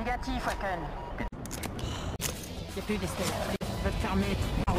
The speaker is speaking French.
Négatif, Wacken. Y'a plus d'escalade. Je veux te fermer. Ah, ouais,